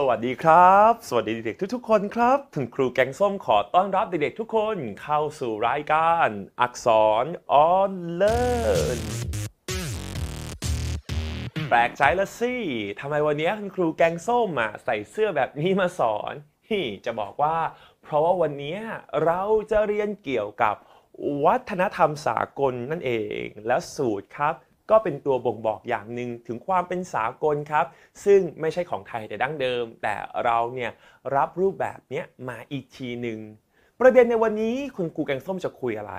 สวัสดีครับ สวัสดีเด็กทุกๆ คนครับถึงครูแกงส้มขอต้อนรับเด็กๆทุกคนเข้าสู่รายการ อักษรออนเลิร์นแปลกใจละสิทำไมวันนี้คุณครูแกงส้มอะใส่เสื้อแบบนี้มาสอนฮี่จะบอกว่า เพราะว่าวันนี้เราจะเรียนเกี่ยวกับวัฒนธรรมสากลนั่นเอง และสูตรครับ ก็เป็นตัวบ่งบอกอย่างหนึ่งถึงความเป็นสากลครับ ซึ่งไม่ใช่ของไทยแต่ดั้งเดิม แต่เราเนี่ยรับรูปแบบเนี้ยมาอีกทีหนึ่งประเด็นในวันนี้คุณครูแกงส้มจะคุยอะไร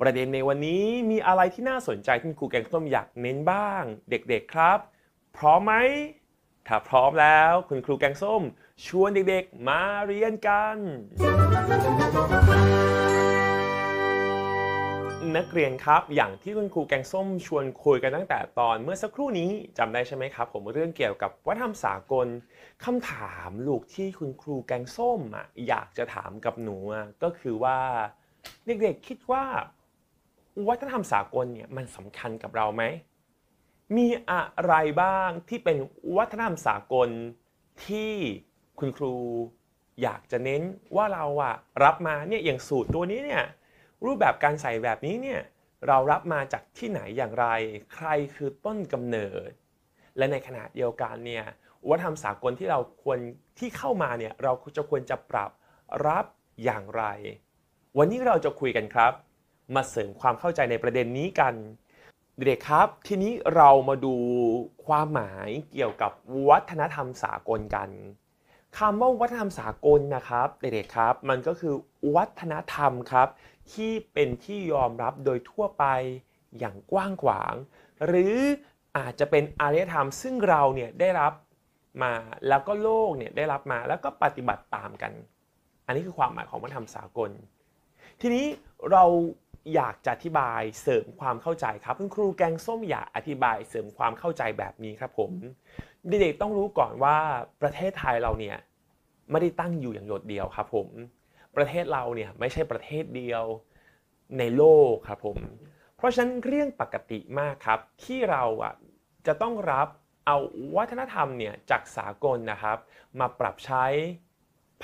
ประเด็นในวันนี้มีอะไรที่น่าสนใจที่คุณครูแกงส้มอยากเน้นบ้าง เด็กๆครับ พร้อมไหมถ้าพร้อมแล้วคุณครูแกงส้มชวนเด็กๆมาเรียนกัน นักเรียนครับ อย่างที่คุณครูแกงส้มชวนคุยกันตั้งแต่ตอนเมื่อสักครู่นี้จำได้ใช่ไหมครับ ผมเรื่องเกี่ยวกับวัฒนธรรมสากลคำถามลูกที่คุณครูแกงส้มอะอยากจะถามกับหนูก็คือว่าเด็กๆคิดว่า วัฒนธรรมสากลเนี่ยมันสำคัญกับเราไหมมีอะไรบ้างที่เป็นวัฒนธรรมสากลที่คุณครูอยากจะเน้นว่าเราอะรับมาเนี่ยอย่างสูตรตัวนี้เนี่ย รูปแบบการใส่แบบนี้เนี่ยเรารับมาจากที่ไหนอย่างไร ใครคือต้นกำเนิด และในขณะเดียวกันเนี่ยวัฒนธรรมสากลที่เราควรที่เข้ามาเนี่ยเราจะควรจะปรับรับอย่างไร วันนี้เราจะคุยกันครับ มาเสริมความเข้าใจในประเด็นนี้กัน เด็กๆครับ ทีนี้เรามาดูความหมายเกี่ยวกับวัฒนธรรมสากลกันคำว่าวัฒนธรรมสากลนะครับ เด็กๆครับ มันก็คือวัฒนธรรมครับ ที่เป็นที่ยอมรับโดยทั่วไปอย่างกว้างขวาง หรืออาจจะเป็นอารยธรรมซึ่งเราเนี่ยได้รับมาแล้วก็โลกเนี่ยได้รับมาแล้วก็ปฏิบัติตามกัน อันนี้คือความหมายของวัฒนธรรมสากล ทีนี้เราอยากจะอธิบายเสริมความเข้าใจครับคุณครูแกงส้มอยากอธิบายเสริมความเข้าใจแบบนี้ครับผมเด็กๆต้องรู้ก่อนว่าประเทศไทยเราเนี่ยไม่ได้ตั้งอยู่อย่างโดดเดียวครับผม ประเทศเราเนี่ยไม่ใช่ประเทศเดียวในโลกครับผม เพราะฉะนั้นเรื่องปกติมากครับ ที่เราอะจะต้องรับเอาวัฒนธรรมเนี่ยจากสากลนะครับ มาปรับใช้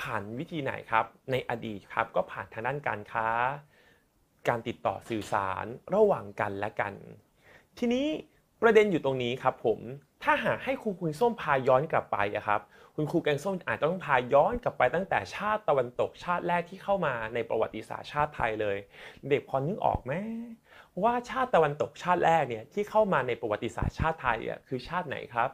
ผ่านวิธีไหนครับ ในอดีตครับก็ผ่านทางด้านการค้า การติดต่อสื่อสารระหว่างกันและกัน ทีนี้ประเด็นอยู่ตรงนี้ครับผมถ้าหากให้ครูคุณส้มพาย้อนกลับไปอะครับ คุณครูแกงส้มอาจต้องพาย้อนกลับไปตั้งแต่ชาติตะวันตกชาติแรกที่เข้ามาในประวัติศาสตร์ชาติไทยเลย เด็กพอนึกออกไหมว่าชาติตะวันตกชาติแรกเนี่ยที่เข้ามาในประวัติศาสตร์ชาติไทยอะคือชาติไหนครับ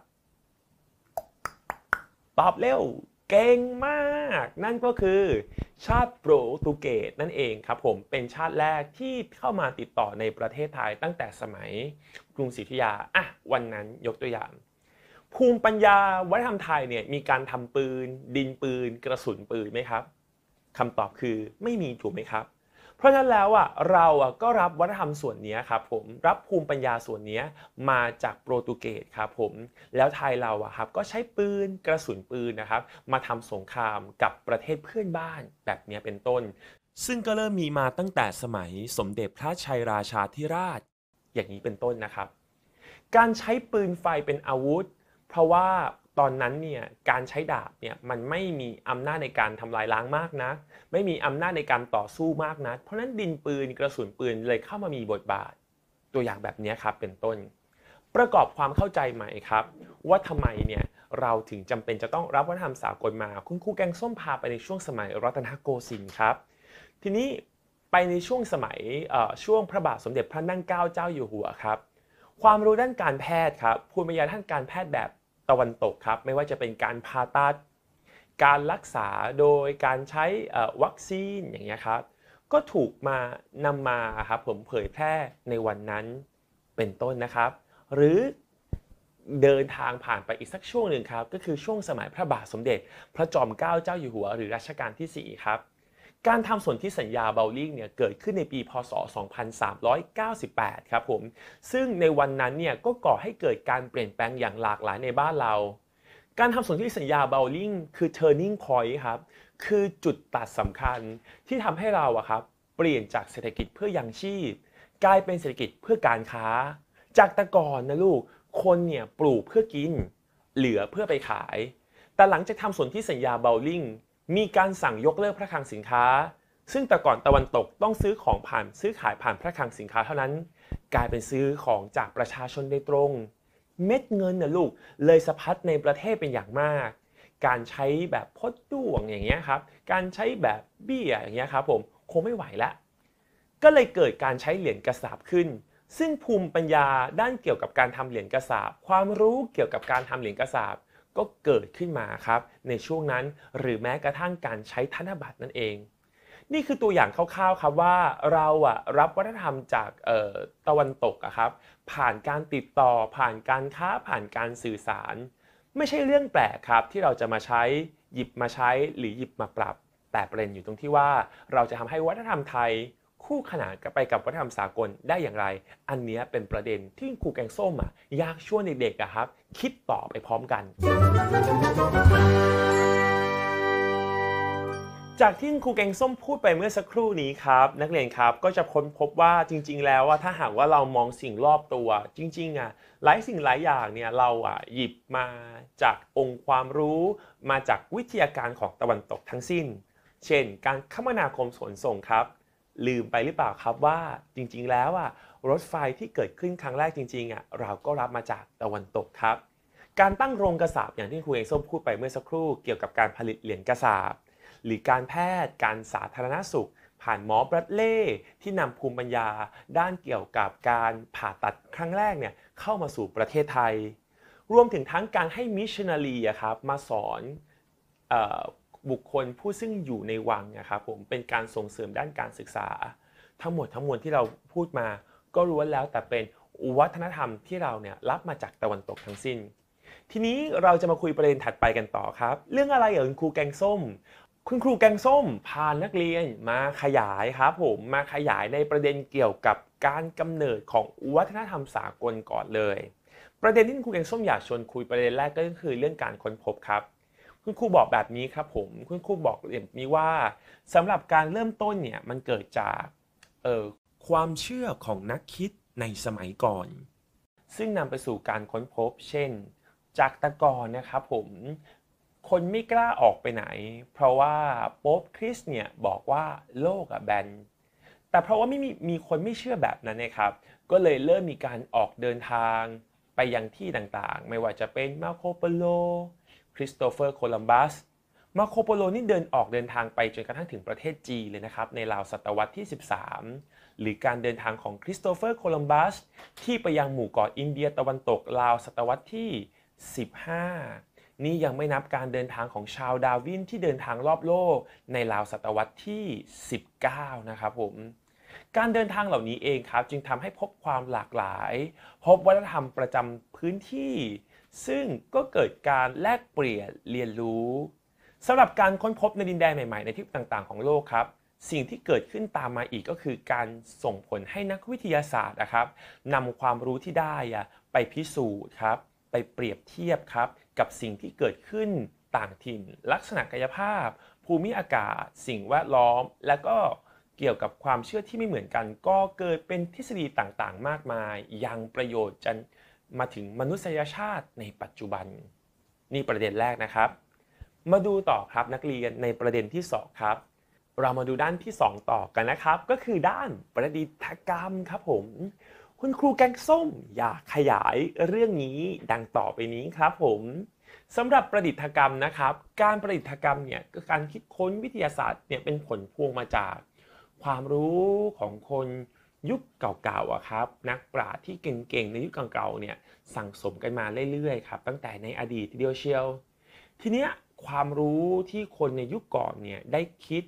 ตอบเร็วเก่งมาก นั่นก็คือชาติโปรตุเกสนั่นเองครับผมเป็นชาติแรกที่เข้ามาติดต่อในประเทศไทยตั้งแต่สมัยกรุงศรีอยุธยาอะวันนั้นยกตัวอย่าง ภูมิปัญญาวัฒนธรรมไทยเนี่ยมีการทำปืน ดินปืน กระสุนปืนไหมครับคำตอบคือไม่มีถูกไหมครับ เพราะฉะนั้นแล้วอะเราอะก็รับวัฒนธรรมส่วนนี้ครับผมรับภูมิปัญญาส่วนนี้มาจากโปรตุเกสครับผมแล้วไทยเราอะครับก็ใช้ปืนกระสุนปืนนะครับ มาทำสงครามกับประเทศเพื่อนบ้านแบบนี้เป็นต้น ซึ่งก็เริ่มมีมาตั้งแต่สมัยสมเด็จพระชัยราชาธิราช อย่างนี้เป็นต้นนะครับ การใช้ปืนไฟเป็นอาวุธ เพราะว่าตอนนั้นเนี่ยการใช้ดาบเนี่ยมันไม่มีอำนาจในการทำลายล้างมากนะ ไม่มีอำนาจในการต่อสู้มากนะเพราะนั้นดินปืนกระสุนปืนเลยเข้ามามีบทบาท ตัวอย่างแบบนี้ครับเป็นต้น ประกอบความเข้าใจใหม่ครับ ว่าทำไมเนี่ยเราถึงจำเป็นจะต้องรับวัฒนธรรมสากลมา คุณครูแกงส้มพาไปในช่วงสมัยรัตนโกสินทร์ครับ ทีนี้ไปในช่วงสมัยช่วงพระบาทสมเด็จพระนั่งเกล้าเจ้าอยู่หัวครับ ความรู้ด้านการแพทย์ครับภูมิปัญญาด้านการแพทย์แบบ ตะวันตกครับ ไม่ว่าจะเป็นการผ่าตัด การรักษาโดยการใช้วัคซีนอย่างเงี้ยครับ ก็ถูกมานำมาครับผมเผยแพร่ในวันนั้นเป็นต้นนะครับ หรือเดินทางผ่านไปอีกสักช่วงหนึ่งครับ ก็คือช่วงสมัยพระบาทสมเด็จ พระจอมเกล้าเจ้าอยู่หัว หรือรัชกาลที่ 4 ครับ การทำสนธิสัญญาเบลลิงเนี่ยเกิดขึ้นในปีพศ 2398 ครับผม ซึ่งในวันนั้นเนี่ยก็ก่อให้เกิดการเปลี่ยนแปลงอย่างหลากหลายในบ้านเรา การทำสนธิสัญญาเบลลิงคือ turning point ครับ คือจุดตัดสำคัญที่ทำให้เราอะครับเปลี่ยนจากเศรษฐกิจเพื่อยังชีพ กลายเป็นเศรษฐกิจเพื่อการค้า จากแต่ก่อนนะลูก คนเนี่ยปลูกเพื่อกิน เหลือเพื่อไปขาย แต่หลังจากทำสนธิสัญญาเบลลิง มีการสั่งยกเลิกพระคลังสินค้า ซึ่งแต่ก่อนตะวันตกต้องซื้อของผ่านซื้อขายผ่านพระคลังสินค้าเท่านั้น กลายเป็นซื้อของจากประชาชนโดยตรง เม็ดเงินนะลูกเลยสะพัดในประเทศเป็นอย่างมาก การใช้แบบพดด้วงอย่างเงี้ยครับ การใช้แบบเบี้ยอย่างเงี้ยครับผมคงไม่ไหวล้วก็เลยเกิดการใช้เหรียญกระสาบขึ้น ซึ่งภูมิปัญญาด้านเกี่ยวกับการทำเหรียญกระสาบ ความรู้เกี่ยวกับการทำเหรียญกระสาบ ก็เกิดขึ้นมาครับในช่วงนั้นหรือแม้กระทั่งการใช้ธนบัตรนั่นเอง นี่คือตัวอย่างคร่าวๆครับว่าเราอะรับวัฒนธรรมจากตะวันตกอะครับผ่านการติดต่อผ่านการค้าผ่านการสื่อสาร ไม่ใช่เรื่องแปลกครับที่เราจะมาใช้หยิบมาใช้หรือหยิบมาปรับ แต่ประเด็นอยู่ตรงที่ว่าเราจะทำให้วัฒนธรรมไทย คู่ขนานไปกับวัฒนธรรมสากลได้อย่างไร อันนี้เป็นประเด็นที่ครูแกงส้มอะอยากชวนเด็กๆครับ คิดต่อไปพร้อมกัน จากที่ครูแกงส้มพูดไปเมื่อสักครู่นี้ครับ นักเรียนครับก็จะค้นพบว่าจริง ๆ แล้วว่าถ้าหากว่าเรามองสิ่งรอบตัว จริงๆอะหลายสิ่งหลายอย่างเนี่ยเราอะหยิบมาจากองค์ความรู้ มาจากวิทยาการของตะวันตกทั้งสิ้น เช่น การคมนาคมขนส่งครับ ลืมไปหรือเปล่าครับว่าจริงๆแล้วอะรถไฟที่เกิดขึ้นครั้งแรกจริงๆอะเราก็รับมาจากตะวันตกครับ การตั้งโรงกระสาบอย่างที่ครูเองส้มพูดไปเมื่อสักครู่เกี่ยวกับการผลิตเหรียญกระสาบหรือการแพทย์ การสาธารณสุข ผ่านหมอบรัดเล่ที่นำภูมิปัญญา ด้านเกี่ยวกับการผ่าตัดครั้งแรกเนี่ยเข้ามาสู่ประเทศไทย รวมถึงทั้งการให้มิชชันนารีครับมาสอน บุคคลผู้ซึ่งอยู่ในวังนะครับผมเป็นการส่งเสริมด้านการศึกษา ทั้งหมดทั้งมวลที่เราพูดมา ก็รู้แล้วแต่เป็นวัฒนธรรมที่เราเนี่ยรับมาจากตะวันตกทั้งสิ้น ทีนี้เราจะมาคุยประเด็นถัดไปกันต่อครับ เรื่องอะไรเอ่ยคุณครูแกงส้ม คุณครูแกงส้มพานักเรียนมาขยายครับผมมาขยายในประเด็นเกี่ยวกับการกำเนิดของวัฒนธรรมสากลก่อนเลย ประเด็นที่คุณครูแกงส้มอยากชวนคุยประเด็นแรกก็คือเรื่องการค้นพบครับ คุณครูบอกแบบนี้ครับผมคุณครูบอกแบบนี้ว่าสำหรับการเริ่มต้นเนี่ยมันเกิดจากเอ่อความเชื่อของนักคิดในสมัยก่อน ซึ่งนำไปสู่การค้นพบ เช่น จากตะกอนนะครับผมคนไม่กล้าออกไปไหน เพราะว่าโป๊ปคริสเนี่ยบอกว่าโลกอะแบนแต่เพราะว่าไม่มีมีคนไม่เชื่อแบบนั้นนะครับ ก็เลยเริ่มมีการออกเดินทางไปยังที่ต่างๆ ไม่ว่าจะเป็นมาร์โคโปโล คริสโตเฟอร์โคลัมบัสมาร์โคโปโลนี่เดินออกเดินทางไปจนกระทั่งถึงประเทศจีนเลยนะครับ ในราวศตวรรษที่ 13 หรือการเดินทางของคริสโตเฟอร์โคลัมบัสที่ไปยังหมู่เกาะอินเดียตะวันตกราวศตวรรษที่ 15 นี่ยังไม่นับการเดินทางของชาวดาวินที่เดินทางรอบโลก ในราวศตวรรษที่ 19 นะครับผมการเดินทางเหล่านี้เองครับ จึงทำให้พบความหลากหลาย พบวัฒนธรรมประจำพื้นที่ ซึ่งก็เกิดการแลกเปลี่ยนเรียนรู้สำหรับการค้นพบในดินแดนใหม่ๆ ในที่ต่างๆ ของโลกครับ สิ่งที่เกิดขึ้นตามมาอีกก็คือการส่งผลให้นักวิทยาศาสตร์นะครับนำความรู้ที่ได้ไปพิสูจน์ครับ ไปเปรียบเทียบครับ กับสิ่งที่เกิดขึ้นต่างถิ่น ลักษณะกายภาพ ภูมิอากาศ สิ่งแวดล้อม และก็เกี่ยวกับความเชื่อที่ไม่เหมือนกัน ก็เกิดเป็นทฤษฎีต่างๆ มากมาย ยังประโยชน์จัน มาถึงมนุษยชาติในปัจจุบัน นี่ประเด็นแรกนะครับ มาดูต่อครับนักเรียนในประเด็นที่2ครับ เรามาดูด้านที่ 2 ต่อกันนะครับ ก็คือด้านประดิษฐกรรมครับผม คุณครูแกงส้มอยากขยายเรื่องนี้ดังต่อไปนี้ครับผมสำหรับประดิษฐกรรมนะครับ การประดิษฐกรรมเนี่ยก็การคิดค้นวิทยาศาสตร์เนี่ยเป็นผลพวงมาจาก ความรู้ของคน ยุคเก่าๆอะครับนักปราชญ์ที่เก่งๆในยุคเก่าๆเนี่ยสั่งสมกันมาเรื่อยๆครับตั้งแต่ในอดีตเดียวเชียว ทีเนี้ยความรู้ที่คนในยุคก่อนเนี่ยได้คิด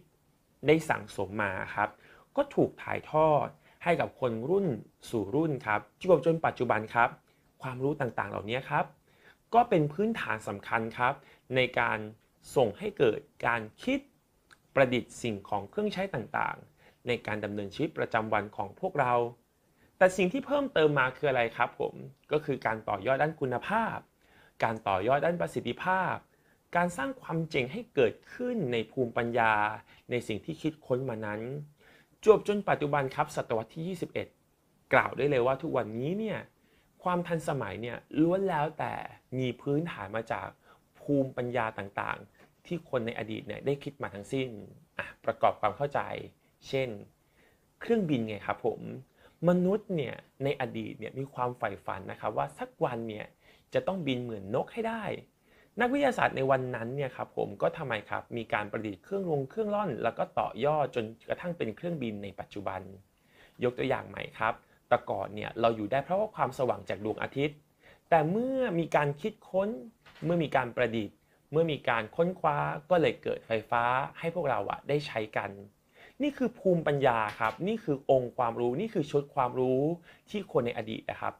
ได้สั่งสมมาครับ ก็ถูกถ่ายทอดให้กับคนรุ่นสู่รุ่นครับจนจนปัจจุบันครับ ความรู้ต่างๆเหล่านี้ครับ ก็เป็นพื้นฐานสำคัญครับ ในการส่งให้เกิดการคิดประดิษฐ์สิ่งของเครื่องใช้ต่างๆ ในการดำเนินชีวิตประจำวันของพวกเรา แต่สิ่งที่เพิ่มเติมมาคืออะไรครับผมก็คือการต่อยอดด้านคุณภาพ การต่อยอดด้านประสิทธิภาพ การสร้างความเจ๋งให้เกิดขึ้นในภูมิปัญญา ในสิ่งที่คิดค้นมานั้น จวบจนปัจจุบันครับศตวรรษที่ 21 กล่าวได้เลยว่าทุกวันนี้เนี่ยความทันสมัยเนี่ยล้วนแล้วแต่มีพื้นฐานมาจากภูมิปัญญาต่างๆ ที่คนในอดีตเนี่ยได้คิดมาทั้งสิ้นประกอบความเข้าใจ เช่น เครื่องบินไงครับผมมนุษย์เนี่ยในอดีตเนี่ยมีความใฝ่ฝันนะครับว่าสักวันเนี่ยจะต้องบินเหมือนนกให้ได้ นักวิทยาศาสตร์ในวันนั้นเนี่ยครับผมก็ทำไมครับมีการประดิษฐ์เครื่องลงเครื่องล่อน แล้วก็ต่อยอดจนกระทั่งเป็นเครื่องบินในปัจจุบัน ยกตัวอย่างใหม่ครับแต่ก่อนเนี่ยเราอยู่ได้เพราะว่าความสว่างจากดวงอาทิตย์ แต่เมื่อมีการคิดค้น เมื่อมีการประดิษฐ์ เมื่อมีการค้นคว้าก็เลยเกิดไฟฟ้าให้พวกเราอะได้ใช้กัน นี่คือภูมิปัญญาครับ นี่คือองค์ความรู้ นี่คือชุดความรู้ที่คนในอดีตนะครับ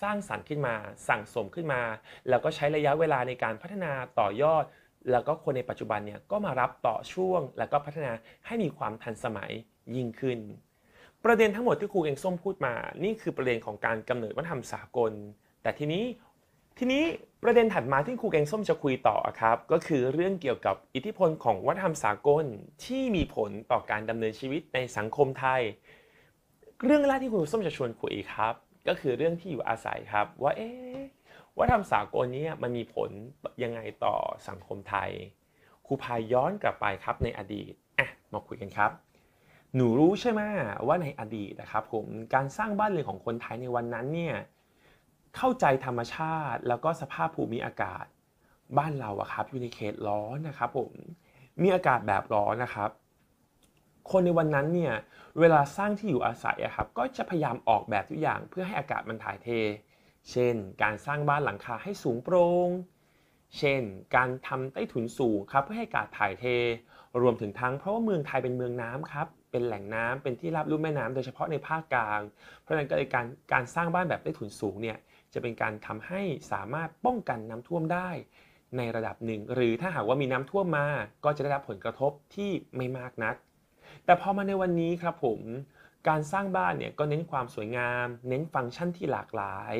สร้างสรรค์ขึ้นมา สั่งสมขึ้นมา แล้วก็ใช้ระยะเวลาในการพัฒนาต่อยอด แล้วก็คนในปัจจุบันเนี่ยก็มารับต่อช่วง แล้วก็พัฒนาให้มีความทันสมัยยิ่งขึ้น ประเด็นทั้งหมดที่ครูเองส้มพูดมา นี่คือประเด็นของการกำเนิดวัฒนธรรมสากล แต่ทีนี้ ทีนี้ประเด็นถัดมาที่ครูแกงส้มจะคุยต่อครับ ก็คือเรื่องเกี่ยวกับอิทธิพลของวัฒนธรรมสากลที่มีผลต่อการดำเนินชีวิตในสังคมไทย เรื่องแรกที่ครูส้มจะชวนคุยครับ ก็คือเรื่องที่อยู่อาศัยครับว่าเอ๊ะวัฒนธรรมสากลนี้มันมีผลยังไงต่อสังคมไทยครูพายย้อนกลับไปครับในอดีตอะมาคุยกันครับ หนูรู้ใช่ไหมว่าในอดีตนะครับผมการสร้างบ้านเรือนของคนไทยในวันนั้นเนี่ย เข้าใจธรรมชาติ แล้วก็สภาพภูมิอากาศ บ้านเราอะครับอยู่ในเขตร้อนนะครับผมมีอากาศแบบร้อนนะครับ คนในวันนั้นเนี่ยเวลาสร้างที่อยู่อาศัยอะครับก็จะพยายามออกแบบทุกอย่างเพื่อให้อากาศมันถ่ายเท เช่น การสร้างบ้านหลังคาให้สูงโปร่งเช่น การทำใต้ถุนสูงครับเพื่อให้อากาศถ่ายเท รวมถึงทั้งเพราะว่าเมืองไทยเป็นเมืองน้ำครับเป็นแหล่งน้ำเป็นที่รับรู้แม่น้ำโดยเฉพาะในภาคกลาง เพราะฉะนั้นก็เลยการการสร้างบ้านแบบใต้ถุนสูงเนี่ย จะเป็นการทำให้สามารถป้องกันน้ำท่วมได้ในระดับหนึ่ง หรือถ้าหากว่ามีน้ำท่วมมาก็จะได้รับผลกระทบที่ไม่มากนัก แต่พอมาในวันนี้ครับผมการสร้างบ้านเนี่ยก็เน้นความสวยงาม เน้นฟังก์ชันที่หลากหลาย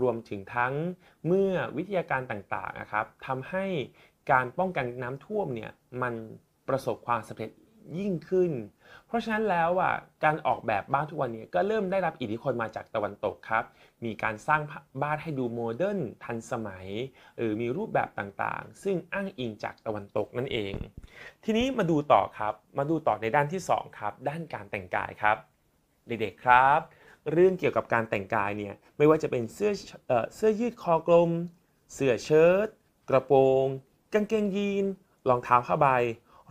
รวมถึงทั้งเมื่อวิทยาการต่างๆนะครับทำให้การป้องกันน้ำท่วมเนี่ยมันประสบความสำเร็จ ยิ่งขึ้น เพราะฉะนั้นแล้วอะการออกแบบบ้านทุกวันนี้ก็เริ่มได้รับอิทธิพลมาจากตะวันตกครับ มีการสร้างบ้านให้ดูโมเดิร์นทันสมัยหรือมีรูปแบบต่างๆ ซึ่งอ้างอิงจากตะวันตกนั่นเอง ทีนี้มาดูต่อครับมาดูต่อในด้านที่ 2 ครับ ด้านการแต่งกายครับ เด็กๆครับ เรื่องเกี่ยวกับการแต่งกายเนี่ยไม่ว่าจะเป็นเสื้อเอ่อเสื้อยืดคอกลม เสื้อเชิ้ตกระโปรง กางเกงยีนรองเท้าผ้าใบ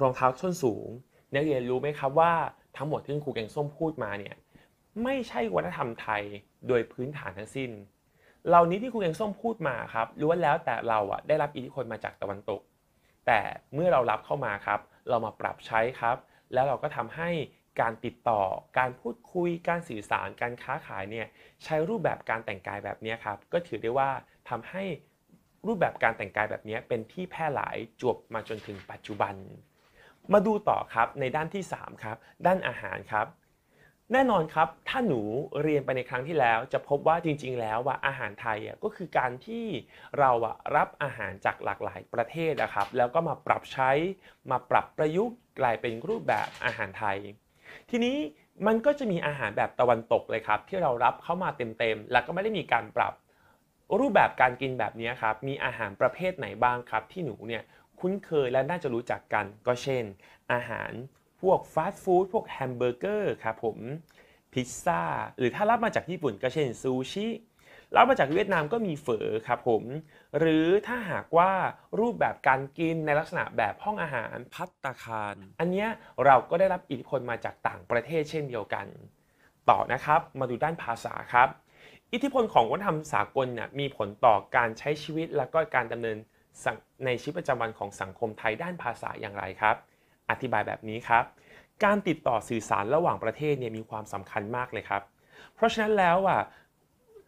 รองเท้าส้นสูง นักเรียนรู้ไหมครับว่าทั้งหมดที่ครูแกงส้มพูดมาเนี่ยไม่ใช่วัฒนธรรมไทยโดยพื้นฐานทั้งสิ้น เหล่านี้ที่ครูแกงส้มพูดมาครับล้วนแล้วแต่เราอะได้รับอิทธิพลมาจากตะวันตก แต่เมื่อเรารับเข้ามาครับ เรามาปรับใช้ครับ แล้วเราก็ทำให้การติดต่อ การพูดคุย การสื่อสาร การค้าขายเนี่ยใช้รูปแบบการแต่งกายแบบนี้ครับ ก็ถือได้ว่าทำให้รูปแบบการแต่งกายแบบนี้เป็นที่แพร่หลายจวบมาจนถึงปัจจุบัน มาดูต่อครับในด้านที่ 3 ครับ ด้านอาหารครับ แน่นอนครับ ถ้าหนูเรียนไปในครั้งที่แล้ว จะพบว่าจริง ๆ แล้วว่าอาหารไทยอะก็คือการที่เราอะรับอาหารจากหลากหลายประเทศนะครับ แล้วก็มาปรับใช้ มาปรับประยุกต์กลายเป็นรูปแบบอาหารไทย ทีนี้มันก็จะมีอาหารแบบตะวันตกเลยครับ ที่เรารับเข้ามาเต็มๆ แล้วก็ไม่ได้มีการปรับรูปแบบการกินแบบนี้ครับ มีอาหารประเภทไหนบ้างครับ ที่หนูเนี่ย คุ้นเคยและน่าจะรู้จักกันก็เช่น อาหารพวกฟาสต์ฟู้ดพวกแฮมเบอร์เกอร์ครับผมพิซซ่าหรือถ้ารับมาจากญี่ปุ่นก็เช่นซูชิรับมาจากเวียดนามก็มีเฝอครับผม หรือถ้าหากว่ารูปแบบการกินในลักษณะแบบห้องอาหารภัตตาคาร อันเนี้ยเราก็ได้รับอิทธิพลมาจากต่างประเทศเช่นเดียวกัน ต่อนะครับมาดูด้านภาษาครับ อิทธิพลของวัฒนธรรมสากลเนี่ยมีผลต่อการใช้ชีวิตและก็การดำเนิน ในชีวิตประจำวันของสังคมไทยด้านภาษาอย่างไรครับ อธิบายแบบนี้ครับ การติดต่อสื่อสารระหว่างประเทศเนี่ยมีความสำคัญมากเลยครับ เพราะฉะนั้นแล้วอะ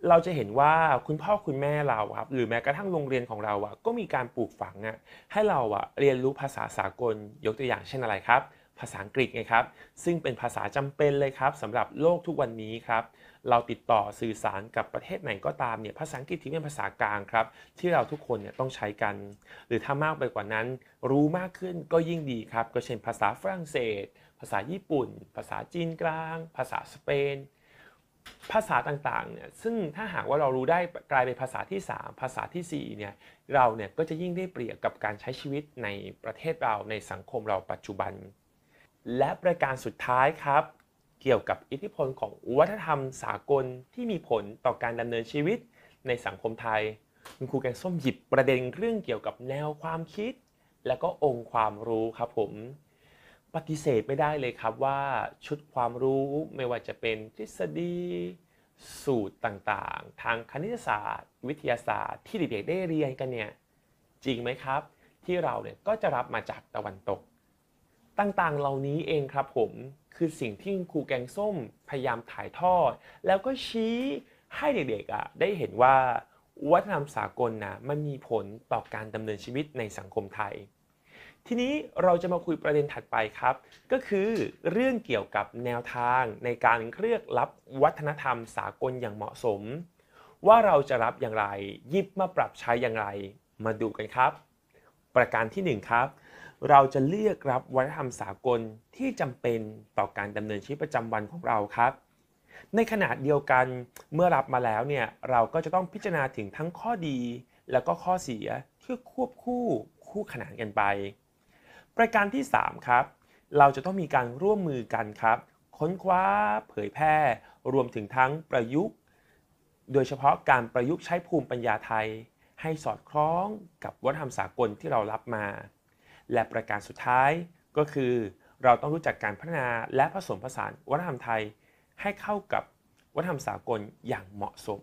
เราจะเห็นว่าคุณพ่อคุณแม่เราครับหรือแม้กระทั่งโรงเรียนของเราอะก็มีการปลูกฝังอะให้เราอะเรียนรู้ภาษาสากลยกตัวอย่างเช่นอะไรครับ ภาษาอังกฤษไงครับ ซึ่งเป็นภาษาจำเป็นเลยครับสำหรับโลกทุกวันนี้ครับ เราติดต่อสื่อสารกับประเทศไหนก็ตามเนี่ยภาษาอังกฤษที่เป็นภาษากลางครับ ที่เราทุกคนเนี่ยต้องใช้กัน หรือถ้ามากไปกว่านั้น รู้มากขึ้นก็ยิ่งดีครับ ก็เช่นภาษาฝรั่งเศส ภาษาญี่ปุ่น ภาษาจีนกลาง ภาษาสเปน ภาษาต่างๆเนี่ยซึ่งถ้าหากว่าเรารู้ได้กลายเป็นภาษาที่ 3 ภาษาที่4เนี่ยเราเนี่ยก็จะยิ่งได้เปรียบกับการใช้ชีวิตในประเทศเราในสังคมเราปัจจุบัน และประการสุดท้ายครับ เกี่ยวกับอิทธิพลของวัฒนธรรมสากลที่มีผลต่อการดำเนินชีวิตในสังคมไทย คุณครูแกงส้มหยิบประเด็นเรื่องเกี่ยวกับแนวความคิด และก็องค์ความรู้ครับผม ปฏิเสธไม่ได้เลยครับว่าชุดความรู้ไม่ว่าจะเป็นทฤษฎี สูตรต่างๆ ทางคณิตศาสตร์ วิทยาศาสตร์ ที่เด็กๆได้เรียนกันเนี่ยจริงไหมครับ ที่เราเนี่ยก็จะรับมาจากตะวันตก ต่างๆ เหล่านี้เองครับผมคือสิ่งที่ครูแกงส้มพยายามถ่ายทอด แล้วก็ชี้ให้เด็กๆอะได้เห็นว่าวัฒนธรรมสากลนะมันมีผลต่อการดำเนินชีวิตในสังคมไทย ทีนี้เราจะมาคุยประเด็นถัดไปครับ ก็คือเรื่องเกี่ยวกับแนวทางในการเรียกรับวัฒนธรรมสากลอย่างเหมาะสม ว่าเราจะรับอย่างไรยิบมาปรับใช้อย่างไร มาดูกันครับ ประการที่1ครับ เราจะเลือกรับวัฒนธรรมสากลที่จำเป็นต่อการดำเนินชีวิตประจำวันของเราครับ ในขณะเดียวกันเมื่อรับมาแล้วเนี่ยเราก็จะต้องพิจารณาถึงทั้งข้อดี แล้วก็ข้อเสียที่ควบคู่คู่ขนานกันไป ประการที่ 3 ครับ เราจะต้องมีการร่วมมือกันครับ ค้นคว้า เผยแพร่ รวมถึงทั้งประยุกต์ โดยเฉพาะการประยุกต์ใช้ภูมิปัญญาไทย ให้สอดคล้องกับวัฒนธรรมสากลที่เรารับมา และประการสุดท้ายก็คือเราต้องรู้จักการพัฒนาและผสมผสานวัฒนธรรมไทยให้เข้ากับวัฒนธรรมสากลอย่างเหมาะสม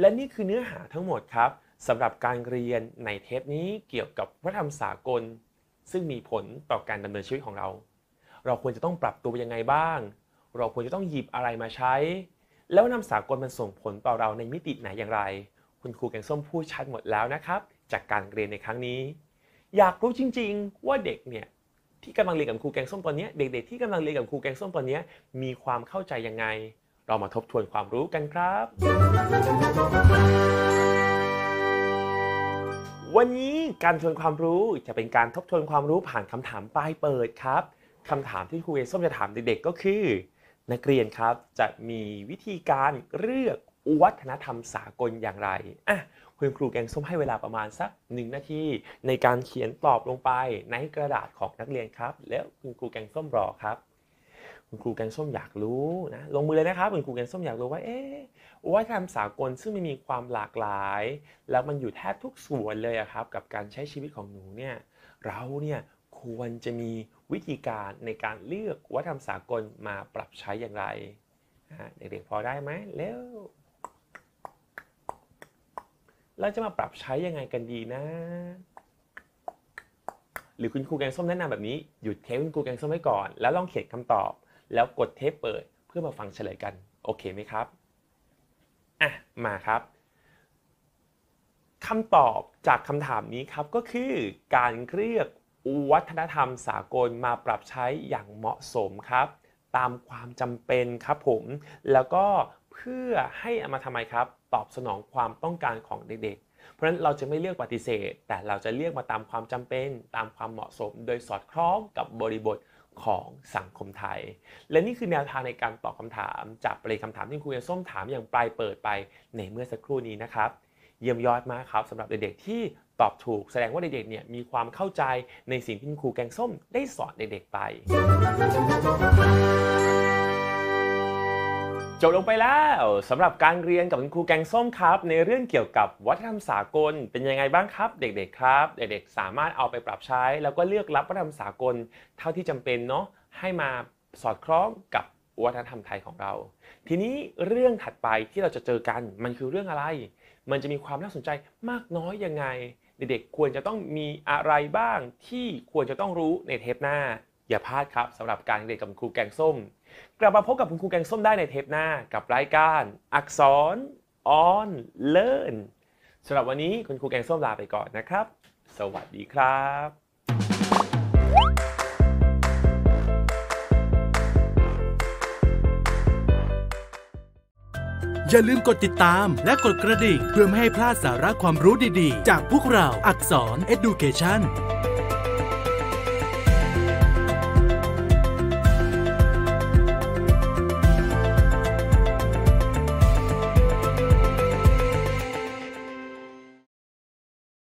และนี่คือเนื้อหาทั้งหมดครับสำหรับการเรียนในเทปนี้เกี่ยวกับวัฒนธรรมสากล ซึ่งมีผลต่อการดำเนินชีวิตของเรา เราควรจะต้องปรับตัวยังไงบ้าง เราควรจะต้องหยิบอะไรมาใช้ แล้วนำสากลมันส่งผลต่อเราในมิติไหนอย่างไร คุณครูแกงส้มพูดชัดหมดแล้วนะครับ จากการเรียนในครั้งนี้ อยากรู้จริง ๆ ว่าเด็กเนี่ยที่กำลังเรียนกับครูแกงส้มตอนนี้เด็ก ๆ ที่กำลังเรียนกับครูแกงส้มตอนนี้มีความเข้าใจยังไง เรามาทบทวนความรู้กันครับ วันนี้การทวนความรู้จะเป็นการทบทวนความรู้ผ่านคำถามปลายเปิดครับคำถามที่ครูเอส้มจะถามเด็กๆก็คือ นักเรียนครับจะมีวิธีการเลือก วัฒนธรรมสากลอย่างไรอะคุณครูแกงส้มให้เวลาประมาณสักหนึ่งนาทีในการเขียนตอบลงไปในกระดาษของนักเรียนครับ แล้วคุณครูแกงส้มรอครับ คุณครูแกงส้มอยากรู้นะลงมือเลยนะครับคุณครูแกงส้มอยากรู้ว่าเอ๊ะวัฒนธรรมสากลซึ่งมันมีความหลากหลาย แล้วมันอยู่แทบทุกส่วนเลยครับ กับการใช้ชีวิตของหนูเนี่ยเราเนี่ยควรจะมีวิธีการในการเลือกวัฒนธรรมสากลมาปรับใช้อย่างไรเด็กๆพอได้ไหมเร็ว เราจะมาปรับใช้ยังไงกันดีนะ หรือคุณครูแกงส้มแนะนำแบบนี้ หยุดเทปคุณครูแกงส้มไว้ก่อน แล้วลองเขียนคำตอบ แล้วกดเทปเปิดเพื่อมาฟังเฉลยกัน โอเคไหมครับ อะ มาครับคำตอบจากคำถามนี้ครับก็คือการเรียกวัฒนธรรมสากลมาปรับใช้อย่างเหมาะสมครับ ตามความจำเป็นครับผม แล้วก็เพื่อให้เอามาทำไมครับตอบสนองความต้องการของเด็กๆ เพราะฉะนั้นเราจะไม่เลือกปฏิเสธ แต่เราจะเรียกมาตามความจำเป็นตามความเหมาะสม โดยสอดคล้องกับบริบทของสังคมไทย และนี่คือแนวทางในการตอบคำถาม จากประเด็นคำถามที่ครูส้มถามอย่างปลายเปิดไปในเมื่อสักครู่นี้นะครับ เยี่ยมยอดมากครับสำหรับเด็กๆที่ตอบถูกแสดงว่าเด็กๆเนี่ยมีความเข้าใจในสิ่งที่ครูแกงส้มได้สอนเด็กๆไป จบลงไปแล้วสำหรับการเรียนกับคุณครูแกงส้มครับ ในเรื่องเกี่ยวกับวัฒนธรรมสากลเป็นยังไงบ้างครับ เด็กๆครับ เด็กๆ สามารถเอาไปปรับใช้ แล้วก็เลือกรับวัฒนธรรมสากล เท่าที่จำเป็นเนาะให้มาสอดคล้องกับวัฒนธรรมไทยของเรา ทีนี้เรื่องถัดไปที่เราจะเจอกันมันคือเรื่องอะไร มันจะมีความน่าสนใจมากน้อยยังไง เด็กๆควรจะต้องมีอะไรบ้างที่ควรจะต้องรู้ในเทปหน้าอย่าพลาดครับสำหรับการเรียนกับครูแกงส้ม กลับมาพบกับคุณครูแกงส้มได้ในเทปหน้ากับรายการ อักษรออนเลิร์นสำหรับวันนี้คุณครูแกงส้มลาไปก่อนนะครับ สวัสดีครับอย่าลืมกดติดตามและกดกระดิ่ง เพื่อไม่ให้พลาดสาระความรู้ดีๆ จากพวกเราอักษร Education